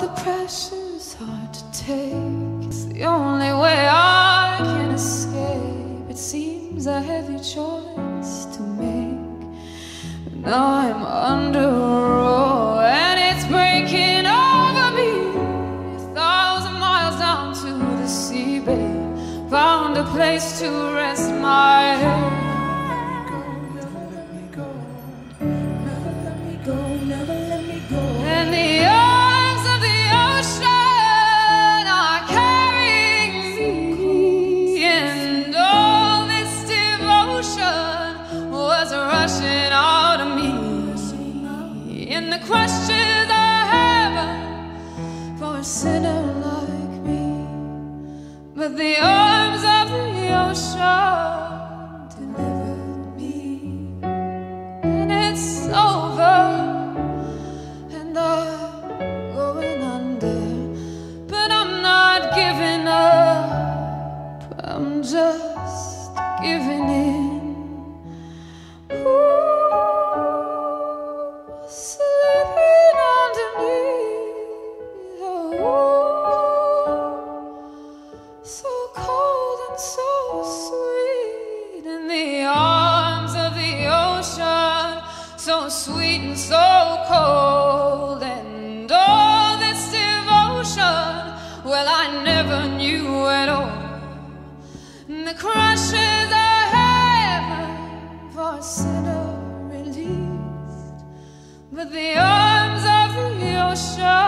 the pressure's hard to take. It's the only way I can escape. It seems a heavy choice to make. But now I'm under a and it's breaking over me. A thousand miles down to the sea, babe. Found a place to rest my head. The questions I have for a sinner like me, but the arms of the ocean delivered me, and it's over and I'm going under. But I'm not giving up, I'm just giving in. Sweet and so cold, and all this devotion, well, I never knew at all. And the crushes are heaven for a sinner released, but the arms of the ocean